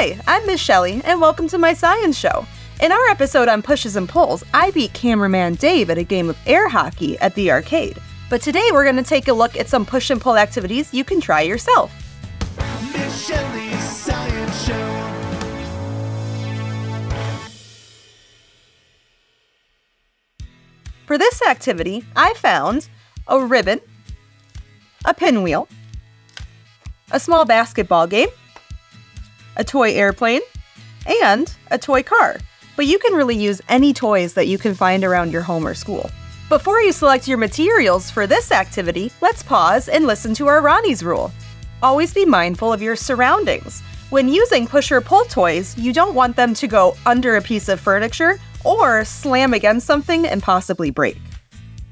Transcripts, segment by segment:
Hi, I'm Miss Shelley, and welcome to my science show. In our episode on pushes and pulls, I beat cameraman Dave at a game of air hockey at the arcade. But today we're going to take a look at some push and pull activities you can try yourself. Miss Shelley's Science Show. For this activity, I found a ribbon, a pinwheel, a small basketball game, a toy airplane, and a toy car. But you can really use any toys that you can find around your home or school. Before you select your materials for this activity, let's pause and listen to our Ronnie's rule. Always be mindful of your surroundings. When using push or pull toys, you don't want them to go under a piece of furniture or slam against something and possibly break.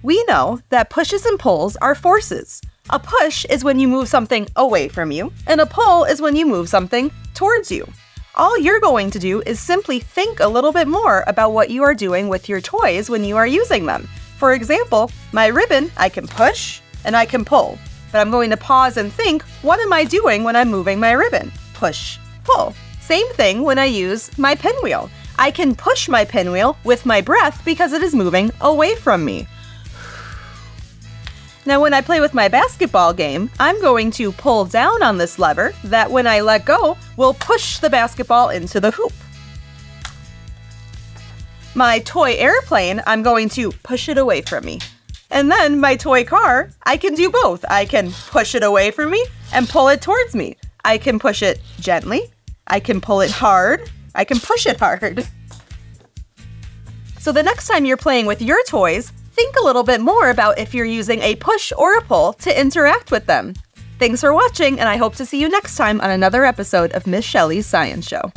We know that pushes and pulls are forces. A push is when you move something away from you, and a pull is when you move something towards you. All you're going to do is simply think a little bit more about what you are doing with your toys when you are using them. For example, my ribbon, I can push and I can pull. But I'm going to pause and think, what am I doing when I'm moving my ribbon? Push, pull. Same thing when I use my pinwheel. I can push my pinwheel with my breath because it is moving away from me. Now, when I play with my basketball game, I'm going to pull down on this lever that when I let go will push the basketball into the hoop. My toy airplane, I'm going to push it away from me. And then my toy car, I can do both. I can push it away from me and pull it towards me. I can push it gently. I can pull it hard. I can push it hard. So the next time you're playing with your toys, think a little bit more about if you're using a push or a pull to interact with them. Thanks for watching, and I hope to see you next time on another episode of Miss Shelley's Science Show.